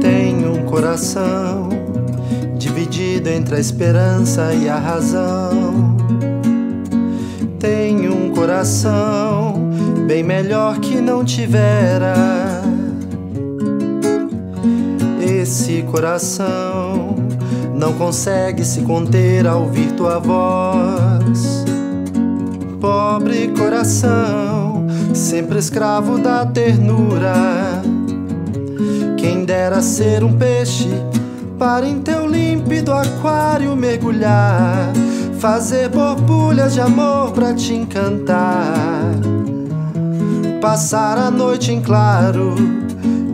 Tenho um coração dividido entre a esperança e a razão. Tenho um coração bem melhor que não tivera. Esse coração não consegue se conter ao ouvir tua voz. Pobre coração, sempre escravo da ternura. Quem dera ser um peixe para em teu límpido aquário mergulhar, fazer borbulhas de amor pra te encantar. Passar a noite em claro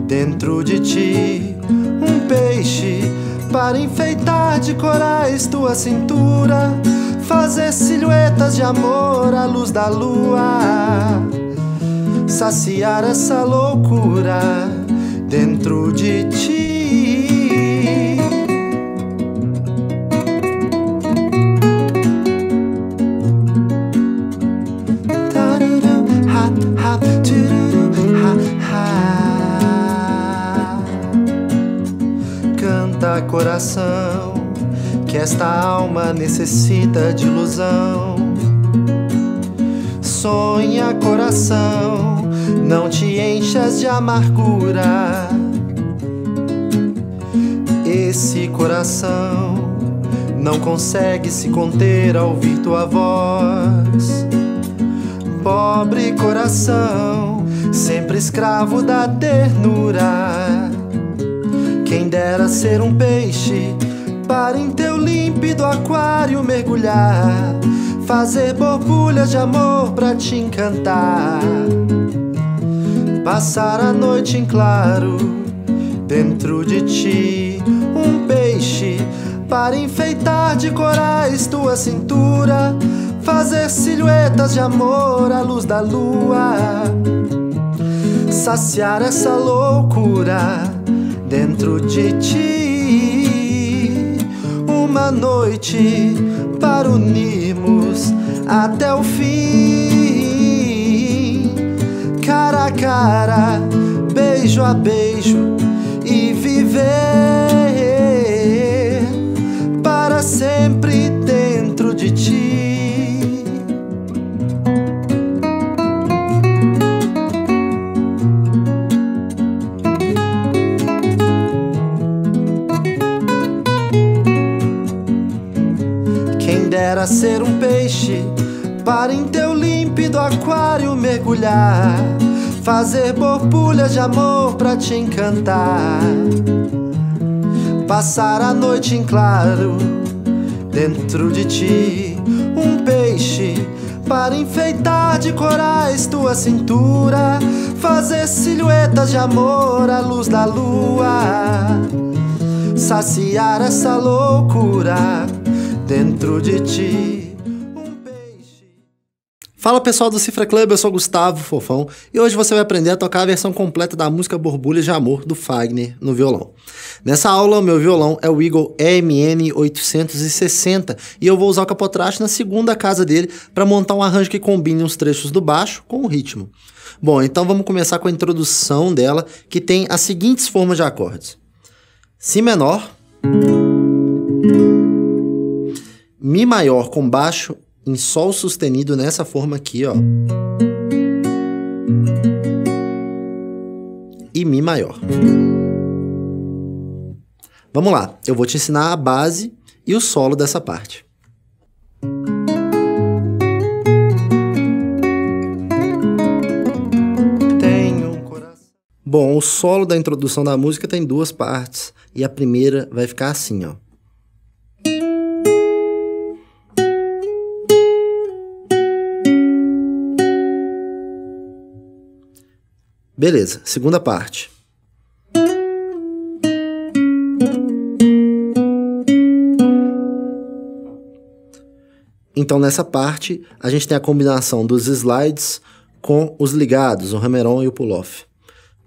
dentro de ti, um peixe para enfeitar de corais tua cintura, fazer silhuetas de amor à luz da lua, saciar essa loucura dentro de ti. Canta coração que esta alma necessita de ilusão. Sonha coração, não te enchas de amargura. Esse coração não consegue se conter ao ouvir tua voz. Pobre coração, sempre escravo da ternura. Quem dera ser um peixe para em teu límpido aquário mergulhar, fazer borbulhas de amor pra te encantar. Passar a noite em claro dentro de ti, um peixe para enfeitar de corais tua cintura, fazer silhuetas de amor à luz da lua, saciar essa loucura dentro de ti. Uma noite para unirmos até o fim, cara a cara, beijo a beijo e viver para sempre Dera ser um peixe para em teu límpido aquário mergulhar, fazer borbulhas de amor pra te encantar. Passar a noite em claro dentro de ti, um peixe para enfeitar de corais tua cintura, fazer silhuetas de amor à luz da lua, saciar essa loucura dentro de ti. Um peixe. Fala pessoal do Cifra Club, eu sou Gustavo Fofão e hoje você vai aprender a tocar a versão completa da música Borbulhas de Amor do Fagner no violão. Nessa aula, meu violão é o Eagle EMN 860 e eu vou usar o capotraste na segunda casa dele para montar um arranjo que combine os trechos do baixo com o ritmo. Bom, então vamos começar com a introdução dela, que tem as seguintes formas de acordes: Si menor, Mi maior com baixo em Sol sustenido nessa forma aqui, ó. E Mi maior. Vamos lá, eu vou te ensinar a base e o solo dessa parte. Bom, o solo da introdução da música tem duas partes e a primeira vai ficar assim, ó. Beleza, segunda parte. Então, nessa parte, a gente tem a combinação dos slides com os ligados, o hammer-on e o pull-off.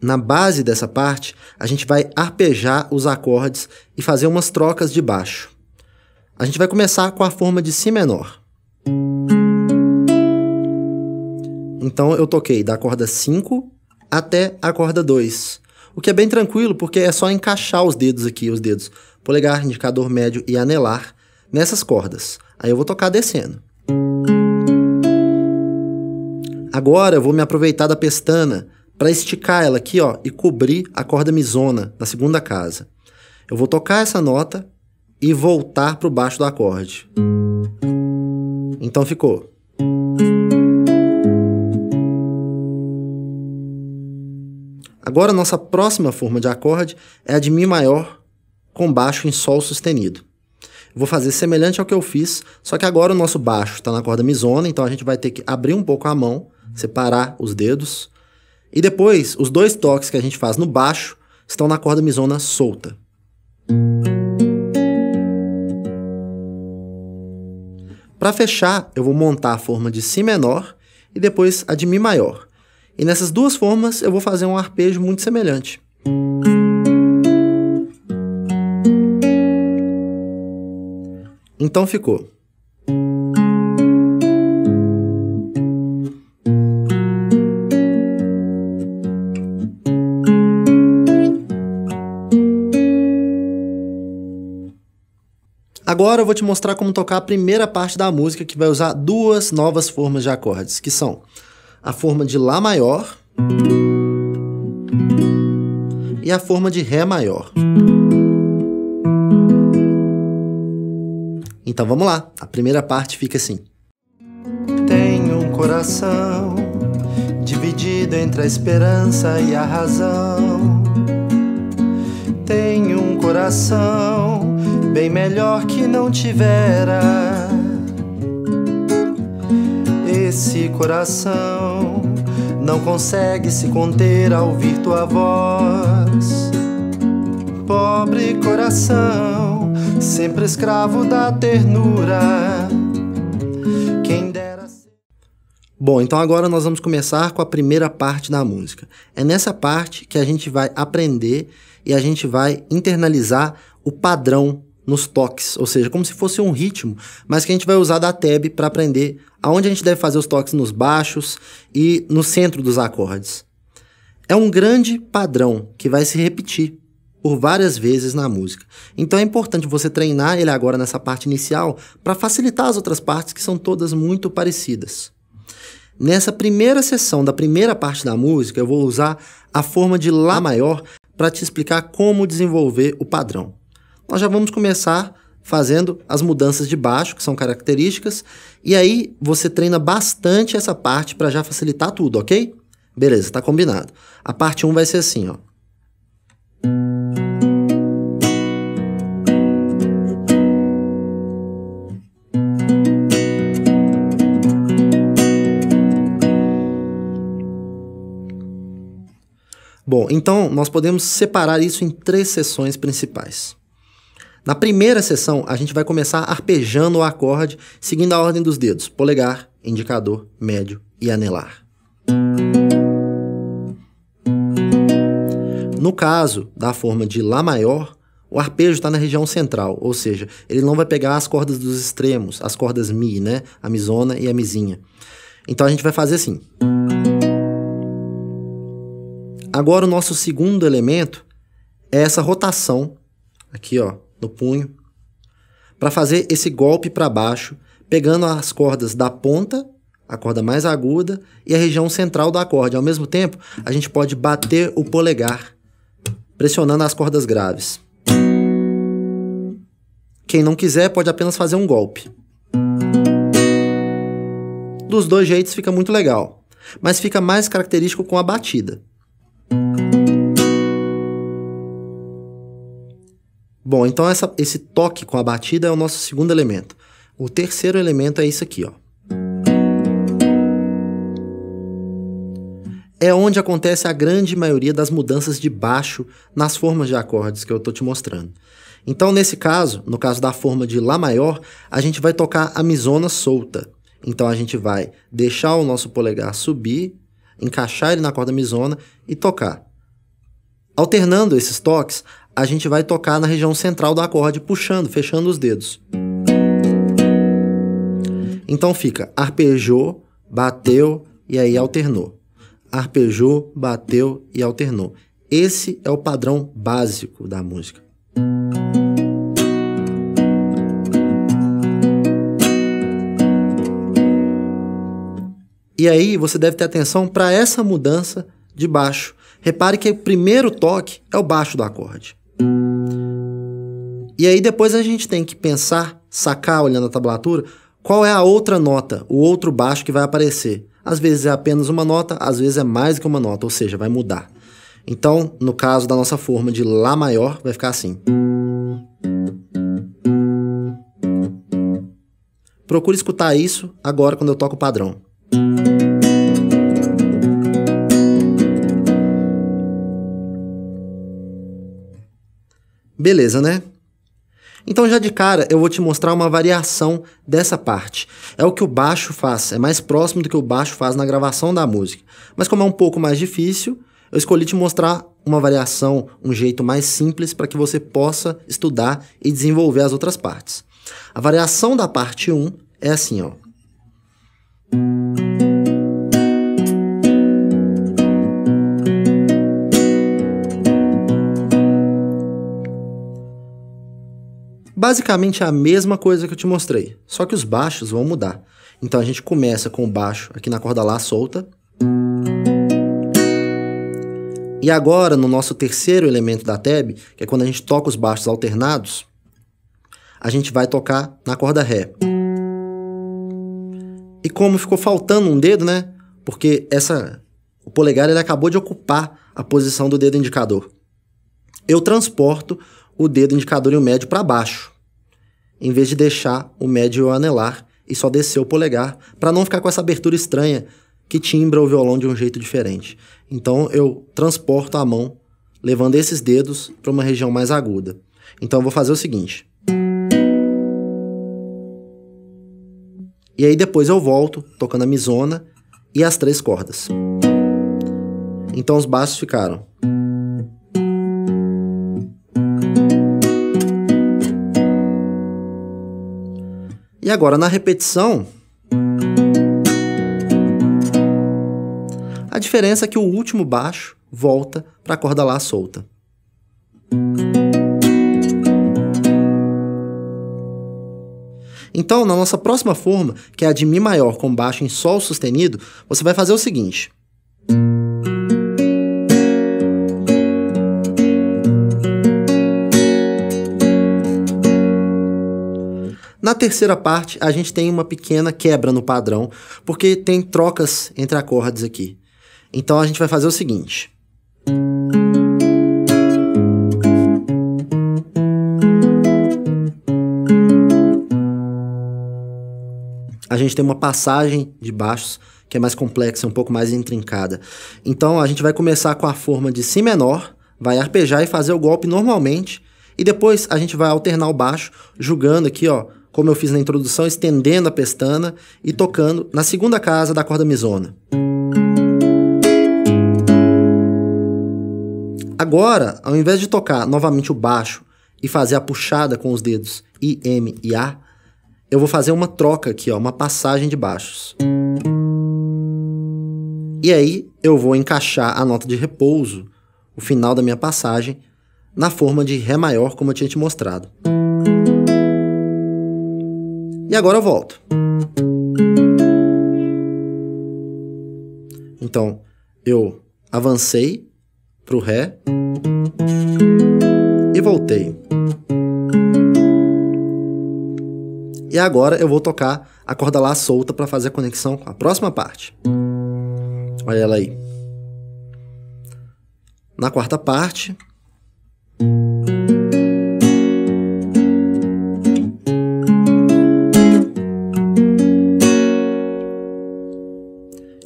Na base dessa parte, a gente vai arpejar os acordes e fazer umas trocas de baixo. A gente vai começar com a forma de Si menor. Então eu toquei da corda 5 até a corda 2. O que é bem tranquilo, porque é só encaixar os dedos aqui, os dedos polegar, indicador médio e anelar nessas cordas. Aí eu vou tocar descendo. Agora eu vou me aproveitar da pestana para esticar ela aqui, ó, e cobrir a corda misona da segunda casa. Eu vou tocar essa nota e voltar para o baixo do acorde. Então ficou. Agora, nossa próxima forma de acorde é a de Mi maior com baixo em Sol sustenido. vou fazer semelhante ao que eu fiz, só que agora o nosso baixo está na corda misona, então a gente vai ter que abrir um pouco a mão, separar os dedos, e depois os dois toques que a gente faz no baixo estão na corda misona solta. Para fechar, eu vou montar a forma de Si menor e depois a de Mi maior. E nessas duas formas eu vou fazer um arpejo muito semelhante. Então ficou. Agora eu vou te mostrar como tocar a primeira parte da música que vai usar duas novas formas de acordes, que são a forma de Lá maior e a forma de Ré maior. Então vamos lá, a primeira parte fica assim. Tenho um coração dividido entre a esperança e a razão. Tenho um coração bem melhor que não tivera. Esse coração não consegue se conter ao ouvir tua voz. Pobre coração, sempre escravo da ternura. Quem dera ser... Bom, então agora nós vamos começar com a primeira parte da música. É nessa parte que a gente vai aprender e a gente vai internalizar o padrão nos toques, ou seja, como se fosse um ritmo, mas que a gente vai usar da tab para aprender aonde a gente deve fazer os toques nos baixos e no centro dos acordes. É um grande padrão que vai se repetir por várias vezes na música. Então é importante você treinar ele agora nessa parte inicial para facilitar as outras partes que são todas muito parecidas. Nessa primeira sessão da primeira parte da música, eu vou usar a forma de Lá maior para te explicar como desenvolver o padrão nós já vamos começar fazendo as mudanças de baixo, que são características, e aí você treina bastante essa parte para já facilitar tudo, ok? Beleza, tá combinado. A parte 1 vai ser assim, ó. Bom, então nós podemos separar isso em três sessões principais. Na primeira sessão, a gente vai começar arpejando o acorde, seguindo a ordem dos dedos: polegar, indicador, médio e anelar. No caso da forma de Lá maior, o arpejo está na região central, ou seja, ele não vai pegar as cordas dos extremos, as cordas Mi, né? A misona e a mizinha. Então a gente vai fazer assim. Agora o nosso segundo elemento é essa rotação aqui, ó, no punho, para fazer esse golpe para baixo, pegando as cordas da ponta, a corda mais aguda, e a região central do acorde. Ao mesmo tempo, a gente pode bater o polegar, pressionando as cordas graves. Quem não quiser pode apenas fazer um golpe. Dos dois jeitos fica muito legal, mas fica mais característico com a batida. Bom, então essa, esse toque com a batida é o nosso segundo elemento. O terceiro elemento é isso aqui, ó. É onde acontece a grande maioria das mudanças de baixo nas formas de acordes que eu estou te mostrando. Então, nesse caso, no caso da forma de Lá maior, a gente vai tocar a misona solta. Então, a gente vai deixar o nosso polegar subir, encaixar ele na corda misona e tocar. Alternando esses toques, a gente vai tocar na região central do acorde, puxando, fechando os dedos. Então fica arpejou, bateu e aí alternou. Arpejou, bateu e alternou. Esse é o padrão básico da música. E aí você deve ter atenção para essa mudança de baixo. Repare que o primeiro toque é o baixo do acorde. E aí depois a gente tem que pensar, sacar olhando a tablatura, qual é a outra nota, o outro baixo que vai aparecer. Às vezes é apenas uma nota, às vezes é mais que uma nota, ou seja, vai mudar. Então, no caso da nossa forma de Lá maior, vai ficar assim. Procure escutar isso agora quando eu toco o padrão. Beleza, né? Então, já de cara, eu vou te mostrar uma variação dessa parte. É o que o baixo faz, é mais próximo do que o baixo faz na gravação da música. Mas como é um pouco mais difícil, eu escolhi te mostrar uma variação, um jeito mais simples para que você possa estudar e desenvolver as outras partes. A variação da parte 1 é assim, ó. Basicamente é a mesma coisa que eu te mostrei, só que os baixos vão mudar. Então a gente começa com o baixo aqui na corda Lá solta. E agora, no nosso terceiro elemento da tab, que é quando a gente toca os baixos alternados, a gente vai tocar na corda Ré. E como ficou faltando um dedo, né? Porque essa o polegar ele acabou de ocupar a posição do dedo indicador. Eu transporto o dedo indicador e o médio para baixo em vez de deixar o médio anelar e só descer o polegar, para não ficar com essa abertura estranha que timbra o violão de um jeito diferente. Então eu transporto a mão, levando esses dedos para uma região mais aguda. Então eu vou fazer o seguinte. E aí depois eu volto, tocando a misona e as três cordas. Então os baixos ficaram. E agora na repetição, a diferença é que o último baixo volta para a corda lá solta. Então, na nossa próxima forma, que é a de Mi maior com baixo em Sol sustenido, você vai fazer o seguinte. Na terceira parte, a gente tem uma pequena quebra no padrão, porque tem trocas entre acordes aqui. Então a gente vai fazer o seguinte. A gente tem uma passagem de baixos que é mais complexa, um pouco mais intrincada. Então a gente vai começar com a forma de Si menor, vai arpejar e fazer o golpe normalmente, e depois a gente vai alternar o baixo, jogando aqui, ó, como eu fiz na introdução, estendendo a pestana e tocando na segunda casa da corda misona. Agora, ao invés de tocar novamente o baixo e fazer a puxada com os dedos I, M e A, eu vou fazer uma troca aqui, ó, uma passagem de baixos. E aí eu vou encaixar a nota de repouso, o final da minha passagem, na forma de Ré maior, como eu tinha te mostrado. E agora eu volto. Então, eu avancei para o Ré e voltei. E agora eu vou tocar a corda Lá solta para fazer a conexão com a próxima parte. Olha ela aí. Na quarta parte,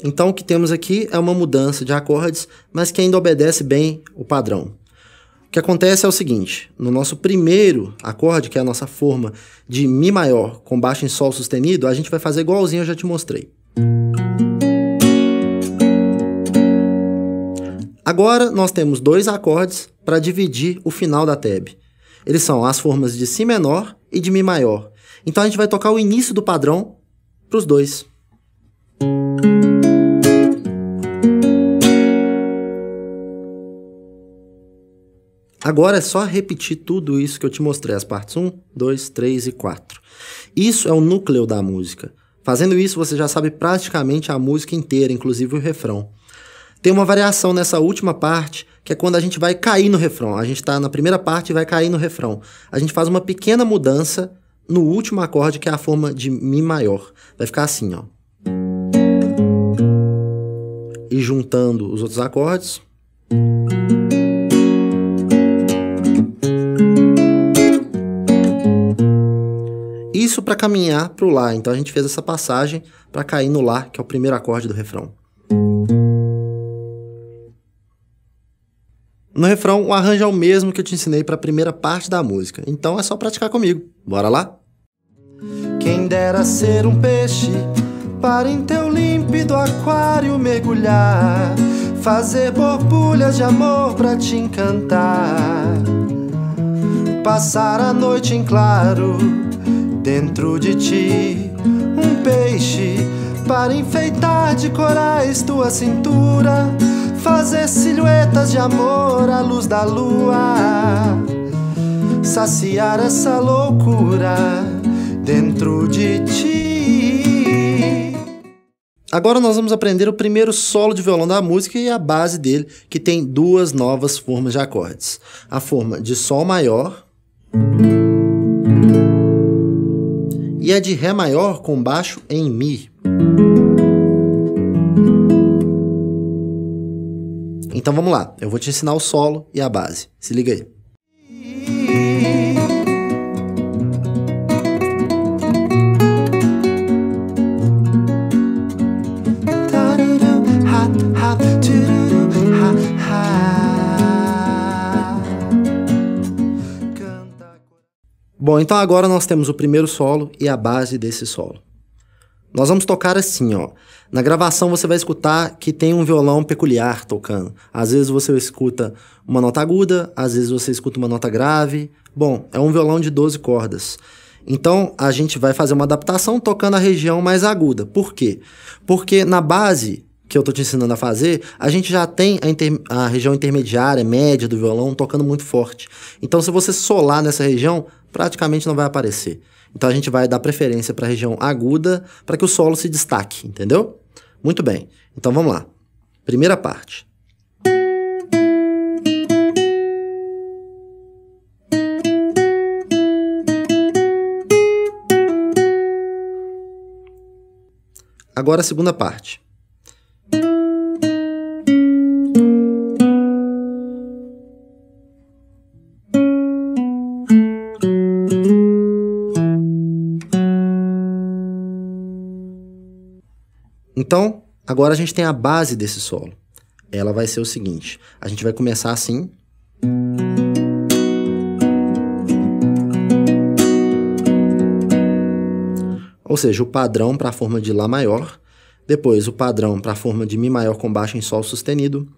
Então, o que temos aqui é uma mudança de acordes, mas que ainda obedece bem o padrão. O que acontece é o seguinte: no nosso primeiro acorde, que é a nossa forma de Mi maior com baixo em Sol sustenido, a gente vai fazer igualzinho eu já te mostrei. Agora nós temos dois acordes para dividir o final da tab. Eles são as formas de Si menor e de Mi maior. Então a gente vai tocar o início do padrão para os dois. Agora é só repetir tudo isso que eu te mostrei, as partes 1, 2, 3 e 4. Isso é o núcleo da música. Fazendo isso, você já sabe praticamente a música inteira, inclusive o refrão. Tem uma variação nessa última parte, que é quando a gente vai cair no refrão. A gente está na primeira parte e vai cair no refrão. A gente faz uma pequena mudança no último acorde, que é a forma de Mi maior. Vai ficar assim, ó. E juntando os outros acordes. Isso para caminhar para o Lá. Então a gente fez essa passagem para cair no Lá, que é o primeiro acorde do refrão. No refrão, o arranjo é o mesmo que eu te ensinei para a primeira parte da música. Então é só praticar comigo. Bora lá? Quem dera ser um peixe para em teu límpido aquário mergulhar, fazer borbulhas de amor para te encantar, passar a noite em claro dentro de ti, um peixe para enfeitar de corais tua cintura fazer silhuetas de amor à luz da lua, saciar essa loucura dentro de ti. Agora nós vamos aprender o primeiro solo de violão da música e a base dele, que tem duas novas formas de acordes: a forma de Sol maior e a de Ré maior com baixo em Mi. Então vamos lá, eu vou te ensinar o solo e a base. Se liga aí. Bom, então agora nós temos o primeiro solo e a base desse solo. Nós vamos tocar assim, ó. Na gravação você vai escutar que tem um violão peculiar tocando. Às vezes você escuta uma nota aguda, às vezes você escuta uma nota grave. Bom, é um violão de 12 cordas. Então a gente vai fazer uma adaptação tocando a região mais aguda. Por quê? Porque na base que eu tô te ensinando a fazer, a gente já tem a, inter... a região intermediária, média do violão tocando muito forte. Então se você solar nessa região, praticamente não vai aparecer. Então a gente vai dar preferência para a região aguda para que o solo se destaque, entendeu? Muito bem. Então vamos lá. Primeira parte. Agora a segunda parte. Então, agora a gente tem a base desse solo. Ela vai ser o seguinte: a gente vai começar assim. Ou seja, o padrão para a forma de Lá maior, depois o padrão para a forma de Mi maior com baixo em Sol sustenido.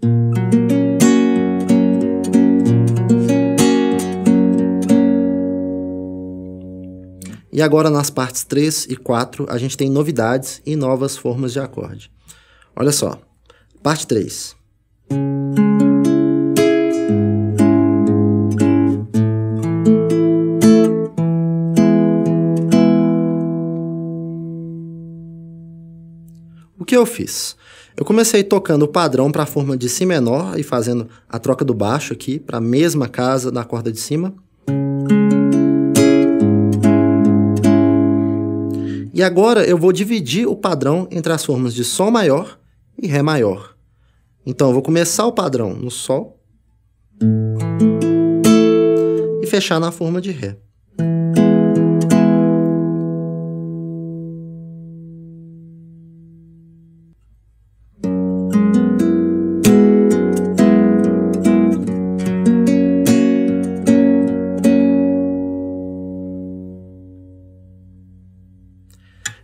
E agora nas partes 3 e 4 a gente tem novidades e novas formas de acorde. Olha só. Parte 3. O que eu fiz? Eu comecei tocando o padrão para a forma de Si menor e fazendo a troca do baixo aqui para a mesma casa da corda de cima. E agora eu vou dividir o padrão entre as formas de Sol maior e Ré maior. Então eu vou começar o padrão no Sol e fechar na forma de Ré.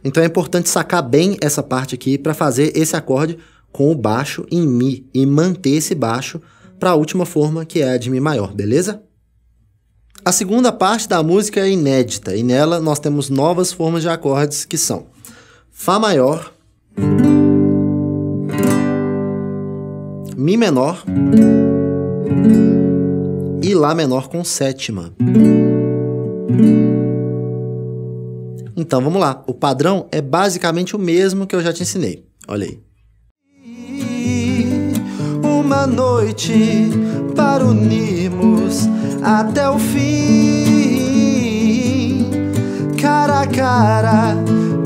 Então é importante sacar bem essa parte aqui para fazer esse acorde com o baixo em Mi e manter esse baixo para a última forma, que é a de Mi maior, beleza? A segunda parte da música é inédita e nela nós temos novas formas de acordes que são Fá maior, Mi menor e Lá menor com sétima. Então vamos lá. O padrão é basicamente o mesmo que eu já te ensinei. Olha aí. Uma noite para unirmos até o fim, cara a cara,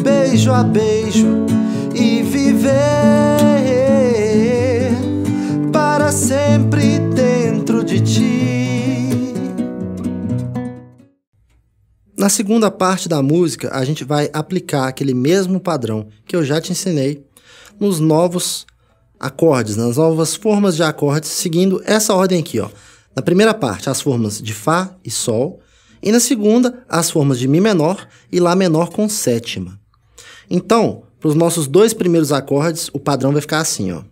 beijo a beijo e viver Na segunda parte da música, a gente vai aplicar aquele mesmo padrão que eu já te ensinei nos novos acordes, nas novas formas de acordes, seguindo essa ordem aqui, ó. Na primeira parte, as formas de Fá e Sol, e na segunda, as formas de Mi menor e Lá menor com sétima. Então, para os nossos dois primeiros acordes, o padrão vai ficar assim, ó.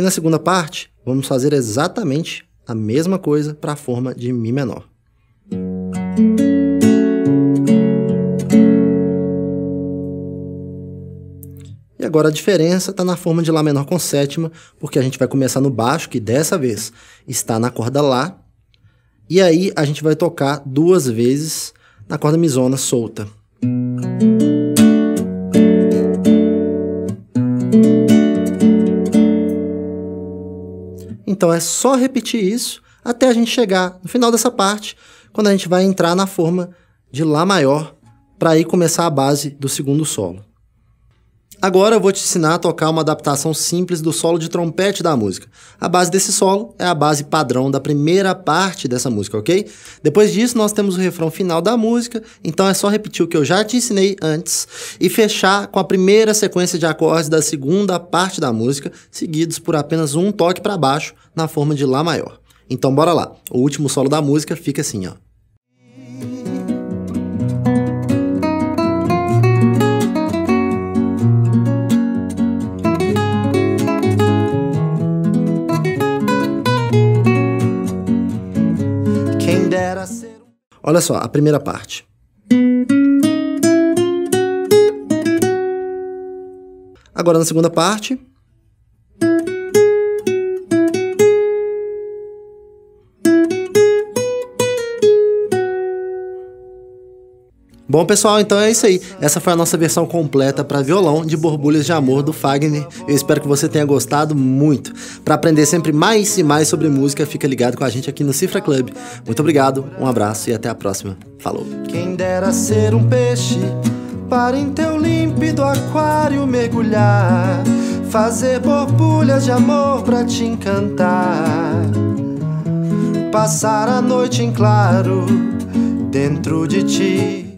E na segunda parte, vamos fazer exatamente a mesma coisa para a forma de Mi menor. E agora a diferença está na forma de Lá menor com sétima, porque a gente vai começar no baixo, que dessa vez está na corda Lá, e aí a gente vai tocar duas vezes na corda misona solta. Então é só repetir isso até a gente chegar no final dessa parte, quando a gente vai entrar na forma de Lá maior, para aí começar a base do segundo solo. Agora eu vou te ensinar a tocar uma adaptação simples do solo de trompete da música. A base desse solo é a base padrão da primeira parte dessa música, ok? Depois disso, nós temos o refrão final da música, então é só repetir o que eu já te ensinei antes e fechar com a primeira sequência de acordes da segunda parte da música, seguidos por apenas um toque para baixo na forma de Lá maior. Então bora lá. O último solo da música fica assim, ó. Olha só, a primeira parte. Agora na segunda parte. Bom, pessoal, então é isso aí. Essa foi a nossa versão completa para violão de Borbulhas de Amor do Fagner. Eu espero que você tenha gostado muito. Para aprender sempre mais e mais sobre música, fica ligado com a gente aqui no Cifra Club. Muito obrigado, um abraço e até a próxima. Falou. Quem dera ser um peixe para em teu límpido aquário mergulhar, fazer borbulhas de amor para te encantar. Passar a noite em claro dentro de ti